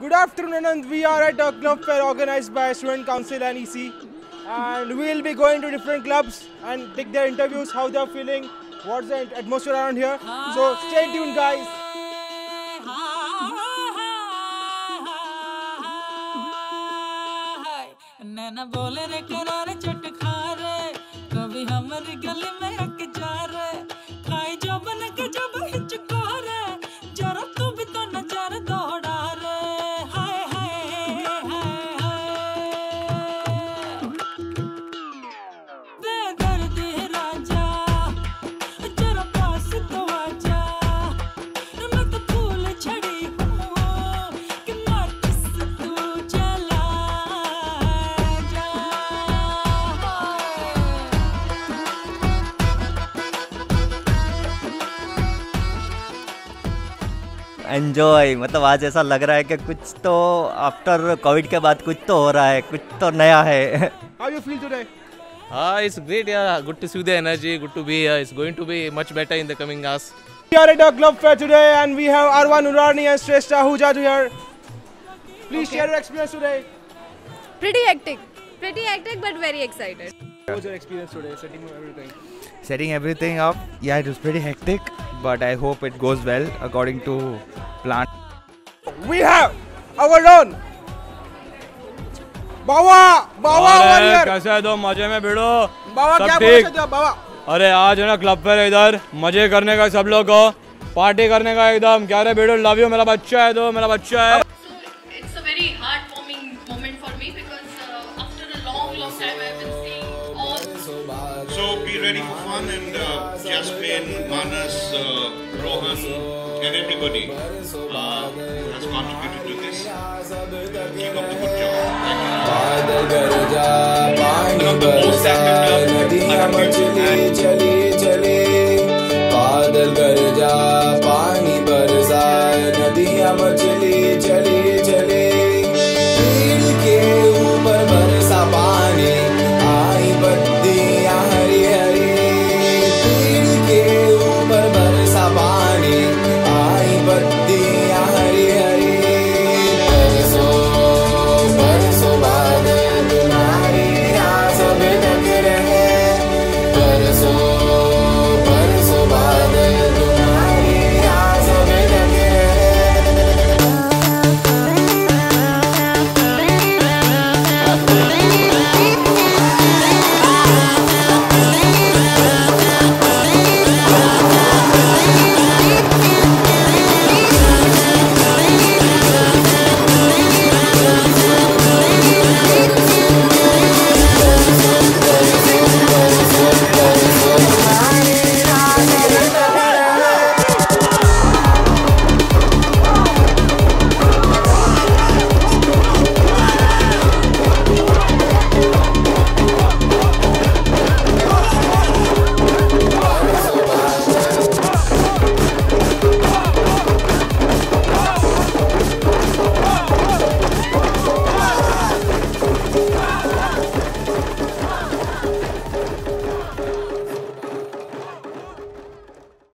Good afternoon, and we are at a club fair organized by Student Council and EC. And we will be going to different clubs and take their interviews, how they are feeling, what's the atmosphere around here. So stay tuned, guys. नैना बोले रे करारे चट खा रे कभी हमारी गली में एंजॉय मतलब आज ऐसा लग रहा है कि कुछ तो आफ्टर कोविड के बाद कुछ तो हो रहा है कुछ तो नया है How you feel today? Ah, it's great. Yeah, good to see the energy. Good to be here. It's going to be much better in the coming hours. We are at a club fair today, and we have Arwan Urani and Shrestha Hujatu here. Please share your experience today. Pretty hectic. Pretty hectic, but very excited. What was your experience today, setting up everything? setting everything up. Yeah, it was pretty hectic, but I hope it goes well according to plan. We have our own Bawa, Bawa over अरे here. कैसे है तो मज़े में भिड़ो बाबा क्या? बोल हो बाबा अरे आज है ना क्लब पर इधर मज़े करने का सब लोग को पार्टी करने का एकदम क्या रे भिड़ो लव यू मेरा बच्चा है तो मेरा बच्चा है it's a very heartwarming moment for me because uh, after a long, long time I've been seeing So be ready for fun and uh, Jasmine, Manas, uh, Rohan and everybody uh, who has contributed to this. Keep up the good job. One of the most active clubs I have been